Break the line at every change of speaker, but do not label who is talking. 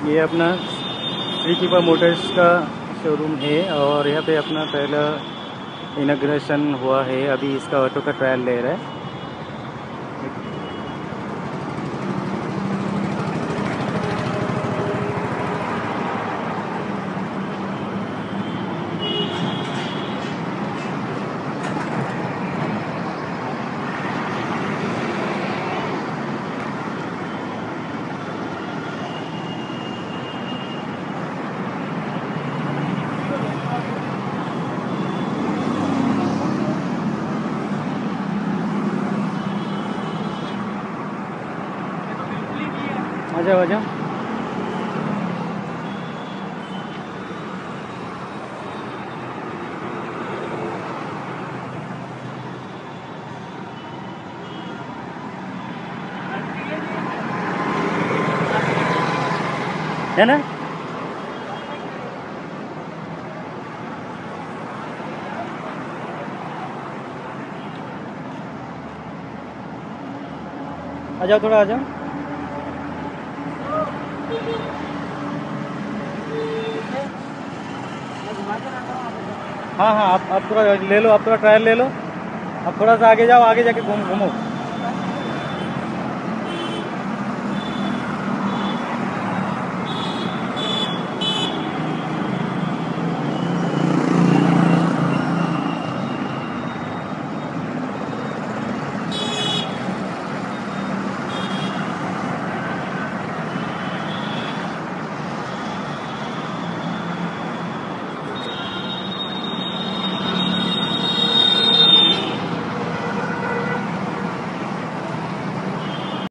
ये अपना श्री कृपा मोटर्स का शोरूम है और यहाँ पे अपना पहला इनाग्रेशन हुआ है। अभी इसका ऑटो का ट्रायल ले रहा है। आ जाओ आ जाओ है ना? आ जाओ थोड़ा आ जाओ हाँ हाँ आप आप थोड़ा ले लो, आप थोड़ा ट्रायल ले लो। आप थोड़ा सा आगे जाओ, आगे जाके घूम, घूमो।